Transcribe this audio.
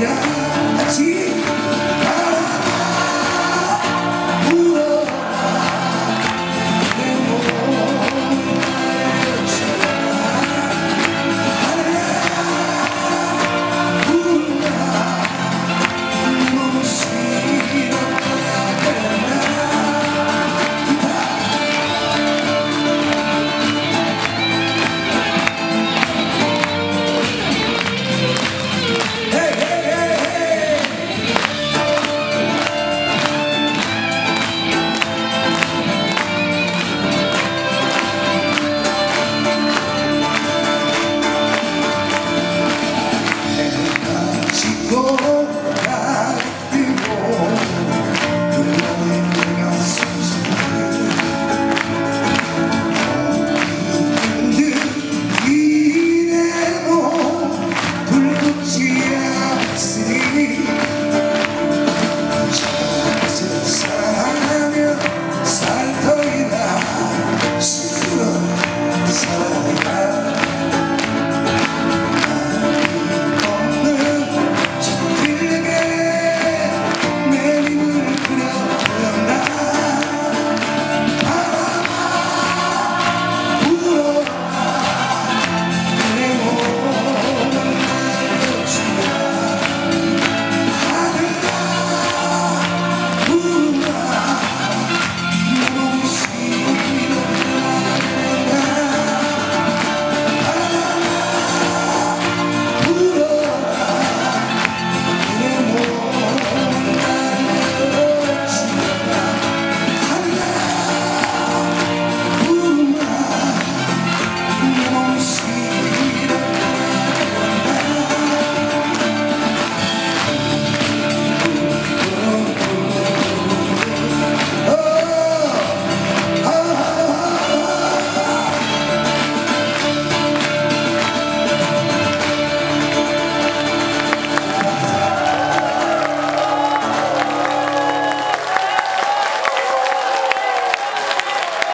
go